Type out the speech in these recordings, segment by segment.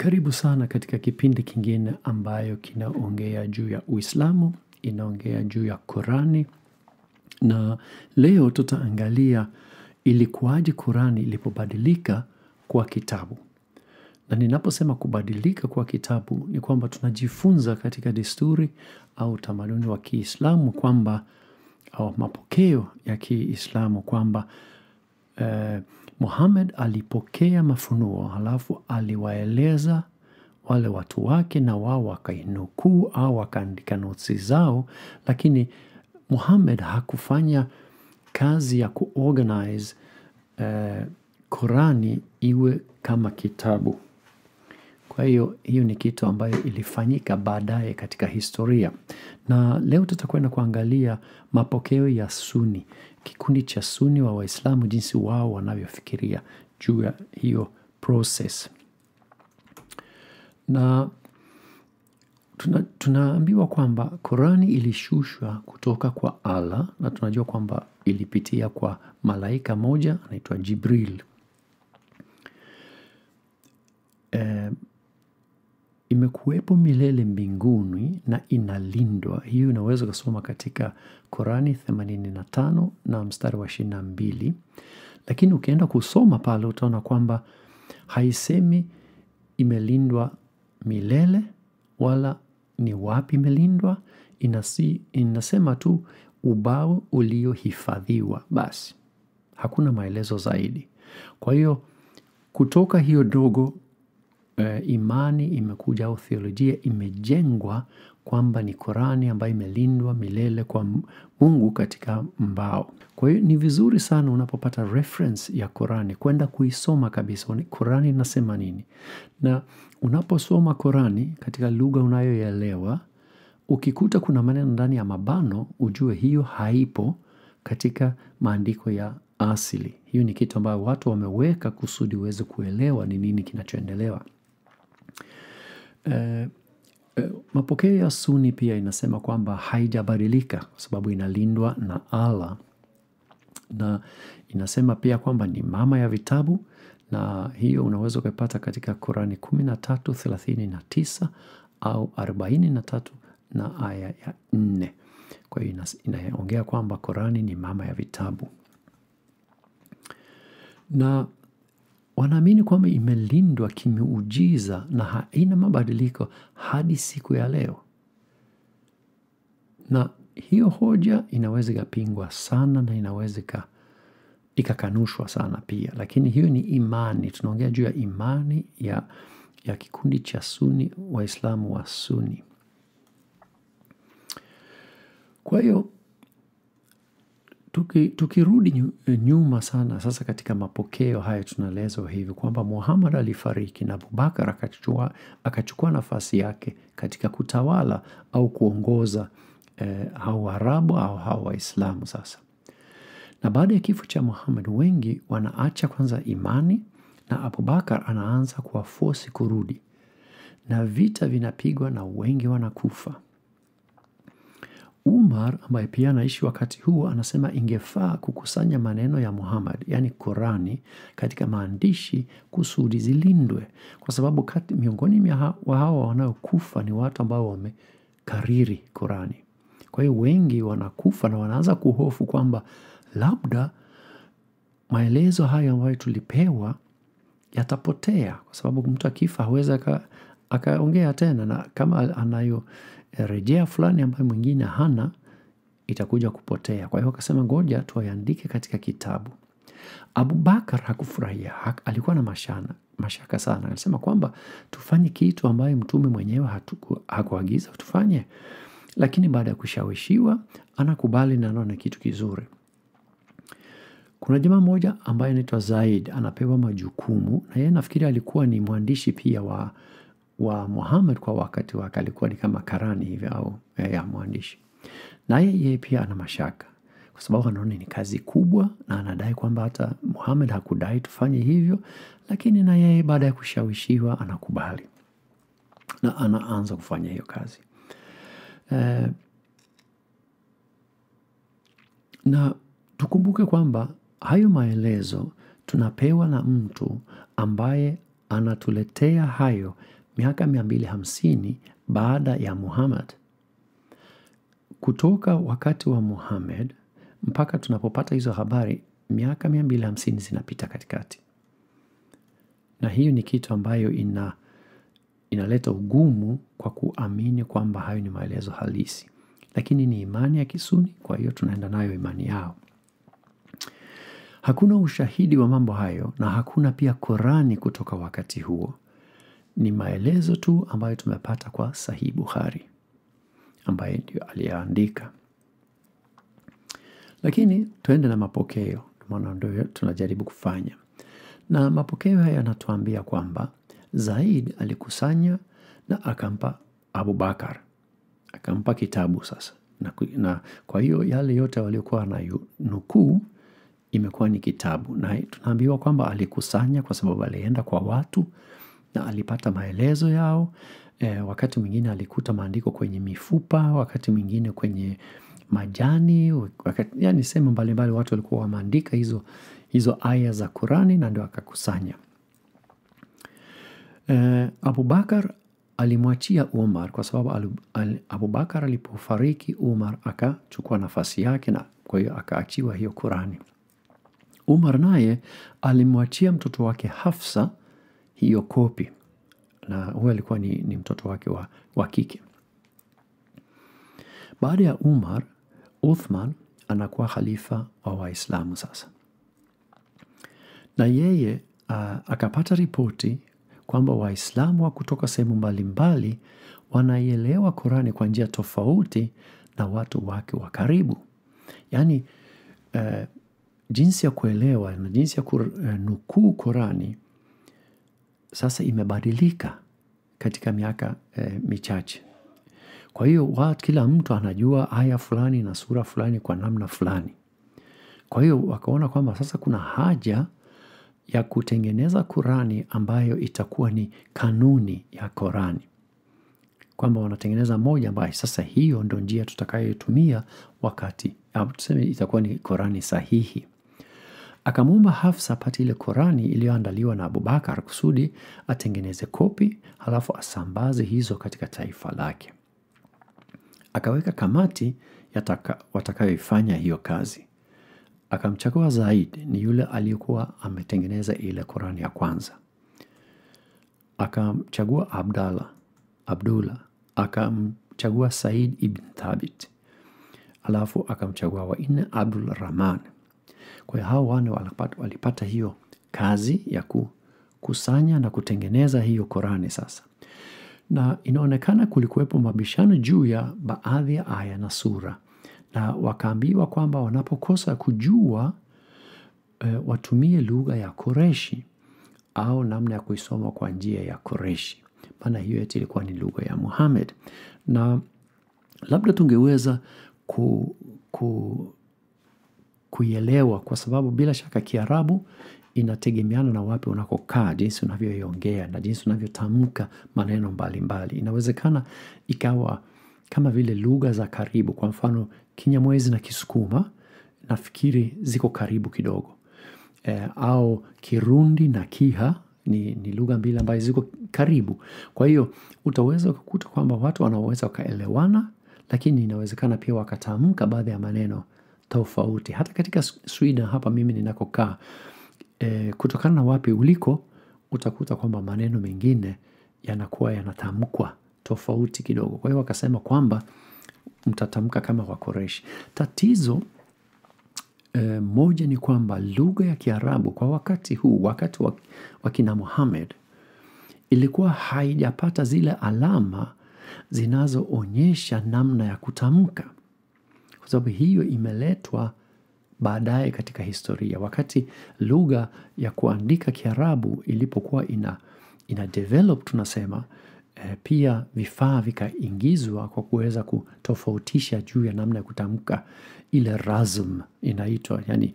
Karibu sana katika kipindi kingine ambayo kinaongea juu ya Uislamu, inaongea juu ya Qurani na leo tutaangalia ilikuwaje Qurani ilipobadilika kwa kitabu. Na ninaposema kubadilika kwa kitabu ni kwamba tunajifunza katika desturi au utamaduni wa Kiislamu kwamba au mapokeo ya Kiislamu kwamba eh, Muhammad alipokea mafunuo halafu aliwaeleza wale watu wake na wao wakainukuu au wakaandika notsi zao, lakini Muhammad hakufanya kazi ya kuorganize eh, Qurani iwe kama kitabu. Kwa hiyo hiyo ni kitu ambayo ilifanyika baadaye katika historia, na leo tutakwenda kuangalia mapokeo ya Suni, kikundi cha Suni wa Waislamu, jinsi wao wanavyofikiria juu ya hiyo process. Na tuna, tunaambiwa kwamba Qurani ilishushwa kutoka kwa Allah na tunajua kwamba ilipitia kwa malaika moja anaitwa Jibril. Eh, imekuwepo milele mbinguni na inalindwa. Hiyo unaweza kusoma katika Korani 85 na mstari wa 22, lakini ukienda kusoma pale utaona kwamba haisemi imelindwa milele wala ni wapi imelindwa. Inasi, inasema tu ubao uliohifadhiwa, basi hakuna maelezo zaidi. Kwa hiyo kutoka hiyo dogo eh, imani imekuja au theolojia imejengwa kwamba ni Qurani ambayo imelindwa milele kwa Mungu katika mbao. Kwa hiyo ni vizuri sana unapopata reference ya Qurani kwenda kuisoma kabisa, Qurani inasema nini, na unaposoma Qurani katika lugha unayoelewa ukikuta kuna maneno ndani ya mabano, ujue hiyo haipo katika maandiko ya asili. Hiyo ni kitu ambayo watu wameweka kusudi uweze kuelewa ni nini kinachoendelewa. Eh, eh, mapokeo ya Suni pia inasema kwamba haijabadilika kwa sababu inalindwa na ala na inasema pia kwamba ni mama ya vitabu, na hiyo unaweza ukaipata katika Qurani 13 39 au 43 na aya ya 4. Kwa hiyo inaongea kwamba kurani ni mama ya vitabu na wanaamini kwamba imelindwa kimeujiza na haina mabadiliko hadi siku ya leo, na hiyo hoja inaweza ikapingwa sana na inaweza ikakanushwa sana pia, lakini hiyo ni imani. Tunaongea juu ya imani ya, ya kikundi cha Suni, Waislamu wa Suni. Kwa hiyo tuki, tukirudi nyuma sana sasa katika mapokeo haya tunaelezwa hivi kwamba Muhammad alifariki na Abubakar akachukua, akachukua nafasi yake katika kutawala au kuongoza eh, hao Waarabu au hao Waislamu sasa. Na baada ya kifo cha Muhammad wengi wanaacha kwanza imani na Abubakar anaanza kuwafosi kurudi, na vita vinapigwa na wengi wanakufa. Umar ambaye pia anaishi wakati huu anasema ingefaa kukusanya maneno ya Muhammad, yani Qurani, katika maandishi kusudi zilindwe, kwa sababu kati miongoni mwa hawa wanaokufa ni watu ambao wamekariri Qurani. Kwa hiyo wengi wanakufa na wanaanza kuhofu kwamba labda maelezo hayo ambayo tulipewa yatapotea, kwa sababu mtu akifa hawezi akaongea tena, na kama anayo rejea fulani ambayo mwingine hana itakuja kupotea. Kwa hiyo akasema ngoja tuwaandike katika kitabu. Abubakar hakufurahia, alikuwa na mashana, mashaka sana. Alisema kwamba tufanye kitu ambayo mtume mwenyewe hakuagiza tufanye, lakini baada ya kushawishiwa anakubali na anaona kitu kizuri. Kuna jamaa mmoja ambaye anaitwa Zaid anapewa majukumu, na yeye nafikiri alikuwa ni mwandishi pia wa wa Muhammad kwa wakati wake, alikuwa ni kama karani hivi au ya mwandishi. Naye yeye pia ana mashaka. Kwa sababu anaona ni kazi kubwa, na anadai kwamba hata Muhammad hakudai tufanye hivyo, lakini na yeye baada ya kushawishiwa anakubali. Na anaanza kufanya hiyo kazi. E, na tukumbuke kwamba hayo maelezo tunapewa na mtu ambaye anatuletea hayo miaka mia mbili hamsini baada ya Muhammad. Kutoka wakati wa Muhammad mpaka tunapopata hizo habari, miaka mia mbili hamsini zinapita katikati, na hiyo ni kitu ambayo ina inaleta ugumu kwa kuamini kwamba hayo ni maelezo halisi, lakini ni imani ya Kisuni, kwa hiyo tunaenda nayo imani yao. Hakuna ushahidi wa mambo hayo na hakuna pia Korani kutoka wakati huo. Ni maelezo tu ambayo tumepata kwa Sahih Bukhari ambaye ndio aliyeandika. Lakini tuende na mapokeo, maana ndio tunajaribu kufanya. Na mapokeo haya yanatuambia kwamba Zaid alikusanya na akampa Abubakar, akampa kitabu sasa na, na kwa hiyo yale yote waliokuwa na nukuu imekuwa ni kitabu, na tunaambiwa kwamba alikusanya kwa sababu alienda kwa watu na alipata maelezo yao. E, wakati mwingine alikuta maandiko kwenye mifupa, wakati mwingine kwenye majani, wakati, yani sehemu mbalimbali watu walikuwa wameandika hizo, hizo aya za kurani na ndio akakusanya. E, Abubakar alimwachia Umar kwa sababu al, al, Abubakar alipofariki Umar akachukua nafasi yake na kwa hiyo akaachiwa hiyo Qurani. Umar naye alimwachia mtoto wake Hafsa hiyo kopi. Na huyo alikuwa ni, ni mtoto wake wa, wa kike. Baada ya Umar, Uthman anakuwa khalifa wa Waislamu sasa, na yeye uh, akapata ripoti kwamba Waislamu wa kutoka sehemu mbalimbali wanaielewa Qurani kwa njia tofauti na watu wake wa karibu, yaani uh, jinsi ya kuelewa na jinsi ya kunukuu Qurani sasa imebadilika katika miaka e, michache. Kwa hiyo watu, kila mtu anajua aya fulani na sura fulani kwa namna fulani. Kwa hiyo wakaona kwamba sasa kuna haja ya kutengeneza Kurani ambayo itakuwa ni kanuni ya Korani, kwamba wanatengeneza moja ambayo sasa hiyo ndo njia tutakayotumia wakati au tuseme itakuwa ni Korani sahihi. Akamwomba Hafsa apate ile Korani iliyoandaliwa na Abubakar kusudi atengeneze kopi, halafu asambaze hizo katika taifa lake. Akaweka kamati watakayoifanya hiyo kazi. Akamchagua Zaid, ni yule aliyekuwa ametengeneza ile Korani ya kwanza. Akamchagua Abdala Abdullah, akamchagua Said ibn Thabit, alafu akamchagua wanne Abdul Rahman. Kwa hiyo hao wane walipata, hiyo kazi ya kukusanya na kutengeneza hiyo Korani sasa, na inaonekana kulikuwepo mabishano juu ya baadhi ya aya na sura, na wakaambiwa kwamba wanapokosa kujua e, watumie lugha ya Koreshi au namna ya kuisoma kwa njia ya Koreshi, maana hiyo eti ilikuwa ni lugha ya Muhammad, na labda tungeweza ku, ku kuielewa kwa sababu bila shaka Kiarabu inategemeana na wapi unakokaa, jinsi unavyoiongea na jinsi unavyotamka maneno mbalimbali mbali. Inawezekana ikawa kama vile lugha za karibu, kwa mfano Kinyamwezi na Kisukuma nafikiri ziko karibu kidogo e, au Kirundi na Kiha ni, ni lugha mbili ambayo ziko karibu. Kwa hiyo utaweza ukakuta kwamba watu wanaweza wakaelewana, lakini inawezekana pia wakatamka baadhi ya maneno tofauti. Hata katika Sweden hapa mimi ninakokaa, e, kutokana na wapi uliko, utakuta kwamba maneno mengine yanakuwa yanatamkwa tofauti kidogo. Kwa hiyo wakasema kwamba mtatamka kama Wakoreshi. Tatizo e, moja ni kwamba lugha ya Kiarabu kwa wakati huu, wakati wa, kina Muhammad ilikuwa haijapata zile alama zinazoonyesha namna ya kutamka kwa sababu hiyo imeletwa baadaye katika historia. Wakati lugha ya kuandika Kiarabu ilipokuwa ina, ina develop tunasema e, pia vifaa vikaingizwa kwa kuweza kutofautisha juu ya namna ya kutamka ile razm inaitwa, yani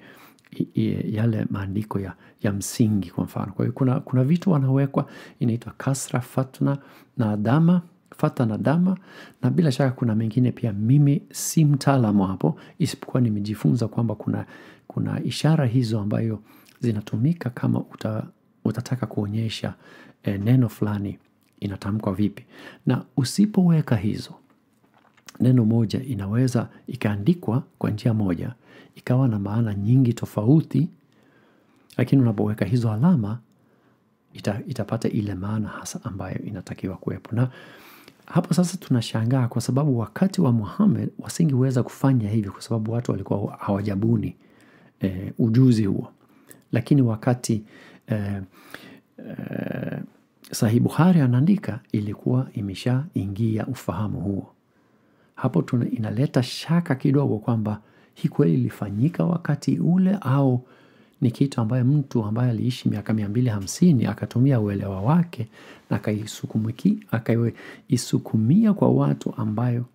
i, i, yale maandiko ya, ya msingi kwa mfano. Kwa hiyo kuna, kuna vitu wanawekwa inaitwa kasra, fatna na dama fata na dama na bila shaka kuna mengine pia. Mimi si mtaalamu hapo, isipokuwa nimejifunza kwamba kuna, kuna ishara hizo ambayo zinatumika kama uta, utataka kuonyesha e, neno fulani inatamkwa vipi na usipoweka hizo neno moja inaweza ikaandikwa kwa njia moja ikawa na maana nyingi tofauti lakini unapoweka hizo alama ita, itapata ile maana hasa ambayo inatakiwa kuwepo na hapo sasa tunashangaa kwa sababu wakati wa Muhammad wasingeweza kufanya hivyo kwa sababu watu walikuwa hawajabuni e, ujuzi huo. Lakini wakati e, e, Sahih Bukhari anaandika ilikuwa imeshaingia ufahamu huo. Hapo tuna, inaleta shaka kidogo kwamba hii kweli ilifanyika wakati ule au ni kitu ambaye mtu ambaye aliishi miaka mia mbili hamsini akatumia uelewa wake na akaisukumia kwa watu ambayo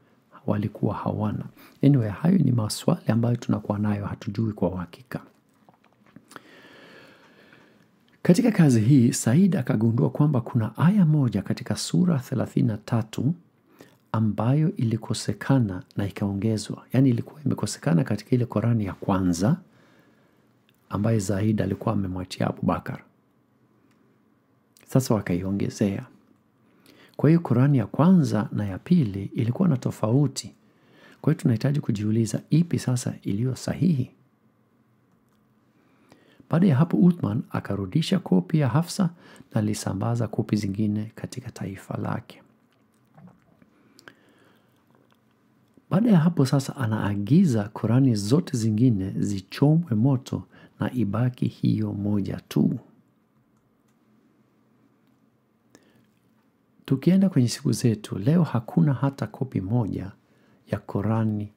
walikuwa hawana. Anyway, hayo ni maswali ambayo tunakuwa nayo hatujui kwa uhakika. Katika kazi hii Said akagundua kwamba kuna aya moja katika sura 33 ambayo ilikosekana na ikaongezwa, yaani ilikuwa imekosekana katika ile Korani ya kwanza ambaye Zaid alikuwa amemwachia Abubakar. Sasa wakaiongezea. Kwa hiyo Qurani ya kwanza na ya pili ilikuwa na tofauti. Kwa hiyo tunahitaji kujiuliza ipi sasa iliyo sahihi. Baada ya hapo Uthman akarudisha kopi ya Hafsa na alisambaza kopi zingine katika taifa lake. Baada ya hapo sasa anaagiza Qurani zote zingine zichomwe moto na ibaki hiyo moja tu. Tukienda kwenye siku zetu leo, hakuna hata kopi moja ya Korani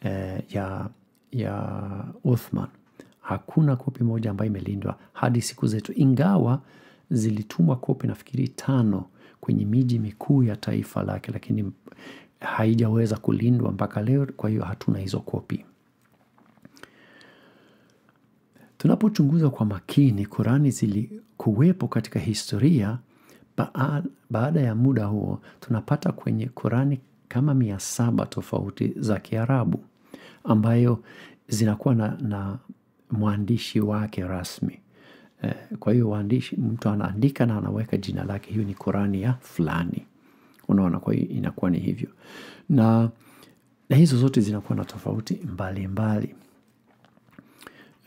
eh, ya, ya Uthman. Hakuna kopi moja ambayo imelindwa hadi siku zetu, ingawa zilitumwa kopi nafikiri tano kwenye miji mikuu ya taifa lake, lakini haijaweza kulindwa mpaka leo. Kwa hiyo hatuna hizo kopi. Tunapochunguza kwa makini, Kurani zilikuwepo katika historia. Baada ya muda huo, tunapata kwenye Kurani kama mia saba tofauti za Kiarabu ambayo zinakuwa na, na mwandishi wake rasmi. Kwa hiyo waandishi, mtu anaandika na anaweka jina lake, hiyo ni Kurani ya fulani. Unaona, kwa hiyo inakuwa ni hivyo, na, na hizo zote zinakuwa na tofauti mbalimbali mbali.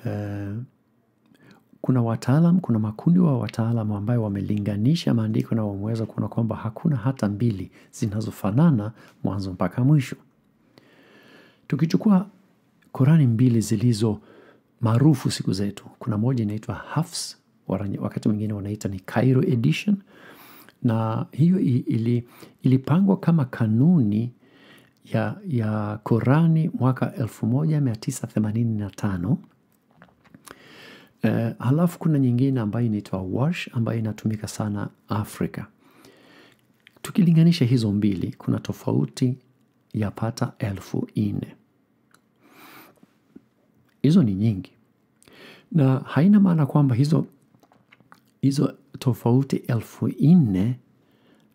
Uh, kuna wataalam, kuna makundi wa wataalam ambayo wamelinganisha maandiko na wameweza kuona kwamba hakuna hata mbili zinazofanana mwanzo mpaka mwisho. Tukichukua Korani mbili zilizo maarufu siku zetu, kuna moja inaitwa Hafs, wakati mwingine wanaita ni Cairo edition, na hiyo ili, ilipangwa kama kanuni ya, ya Korani mwaka 1985. Uh, halafu kuna nyingine ambayo inaitwa wash ambayo inatumika sana Afrika. Tukilinganisha hizo mbili kuna tofauti ya pata elfu nne. Hizo ni nyingi, na haina maana kwamba hizo, hizo tofauti elfu nne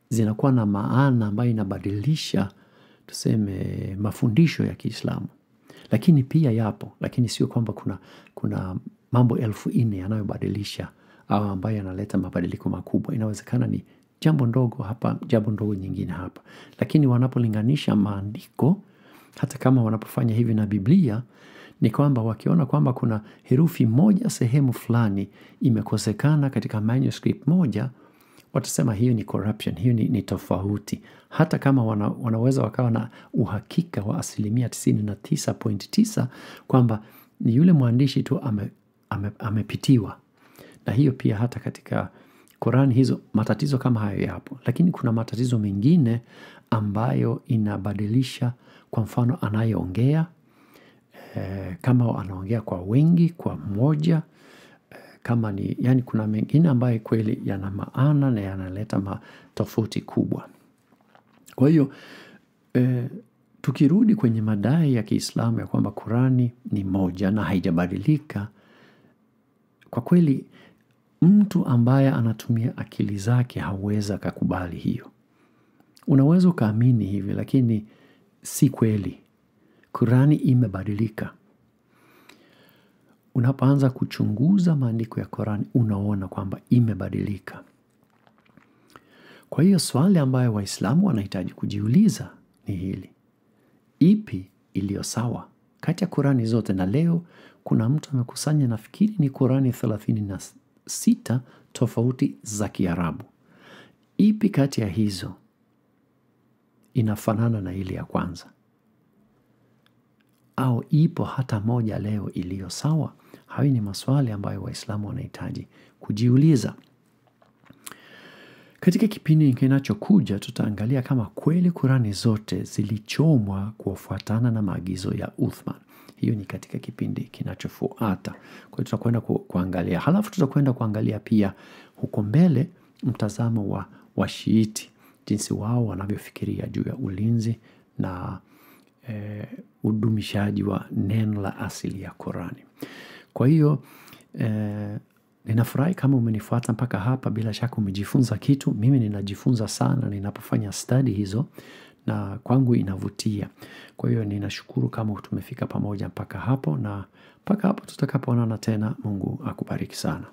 zinakuwa na maana ambayo inabadilisha tuseme mafundisho ya Kiislamu, lakini pia yapo, lakini sio kwamba kuna, kuna mambo elfu nne yanayobadilisha au ambayo yanaleta mabadiliko makubwa. Inawezekana ni jambo ndogo hapa, jambo ndogo nyingine hapa, lakini wanapolinganisha maandiko, hata kama wanapofanya hivi na Biblia, ni kwamba wakiona kwamba kuna herufi moja sehemu fulani imekosekana katika manuscript moja, watasema hiyo ni corruption, hiyo ni, ni tofauti, hata kama wana, wanaweza wakawa na uhakika wa asilimia 99.9 kwamba ni yule mwandishi tu ame, ame, amepitiwa na hiyo. Pia hata katika Qurani hizo matatizo kama hayo yapo, lakini kuna matatizo mengine ambayo inabadilisha. Kwa mfano anayeongea e, kama anaongea kwa wengi, kwa mmoja e, kama ni yani, kuna mengine ambayo kweli yana maana na yanaleta tofauti kubwa. Kwa hiyo e, tukirudi kwenye madai ya Kiislamu ya kwamba Qurani ni moja na haijabadilika, kwa kweli mtu ambaye anatumia akili zake hawezi akakubali hiyo. Unaweza ukaamini hivi, lakini si kweli. Kurani imebadilika. unapoanza kuchunguza maandiko ya Korani unaona kwamba imebadilika. Kwa hiyo swali ambayo Waislamu wanahitaji kujiuliza ni hili: ipi iliyo sawa kati ya Qurani zote? Na leo kuna mtu amekusanya, nafikiri ni na sita tofauti za Kiarabu. Ipi kati ya hizo inafanana na ile ya kwanza, au ipo hata moja leo iliyo sawa? Hayo ni maswali ambayo Waislamu wanahitaji kujiuliza. Katika kipindi kinachokuja tutaangalia kama kweli Kurani zote zilichomwa kufuatana na maagizo ya Uthman. Hiyo ni katika kipindi kinachofuata. Kwa hiyo tutakwenda ku, kuangalia, halafu tutakwenda kuangalia pia huko mbele mtazamo wa Washiiti, jinsi wao wanavyofikiria juu ya ulinzi na e, udumishaji wa neno la asili ya Korani. Kwa hiyo e, ninafurahi kama umenifuata mpaka hapa. Bila shaka umejifunza kitu. Mimi ninajifunza sana ninapofanya stadi hizo, na kwangu inavutia. Kwa hiyo ninashukuru kama tumefika pamoja mpaka hapo, na mpaka hapo tutakapoonana tena. Mungu akubariki sana.